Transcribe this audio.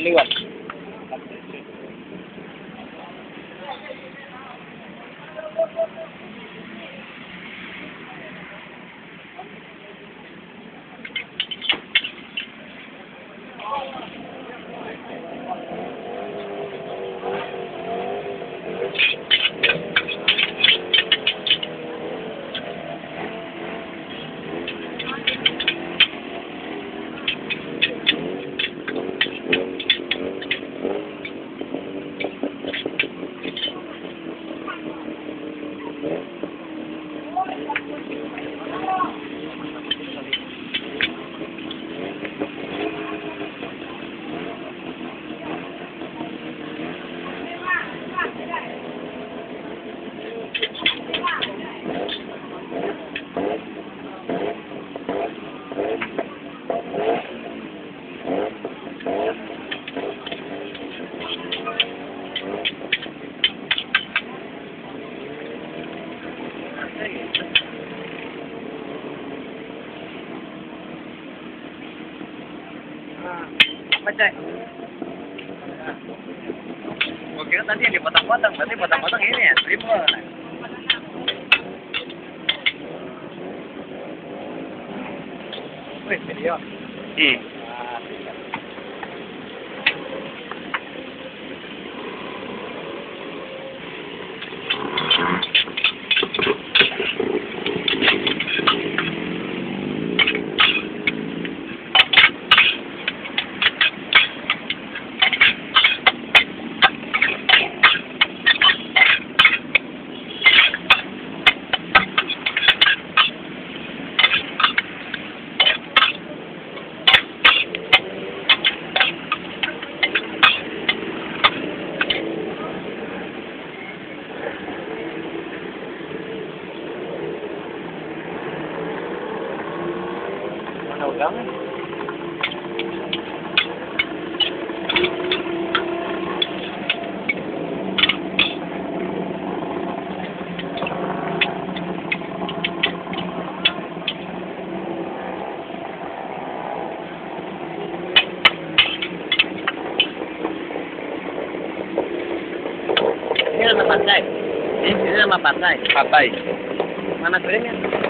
धन्यवाद Kaliwat. Pacay. Oke, tadi yang dipotong-potong, berarti potong-potong ini ya, triple. Wih, video. Hmm. Mana ulang? Ini nama partai. Ini nama partai. Patay. Mana kuringnya?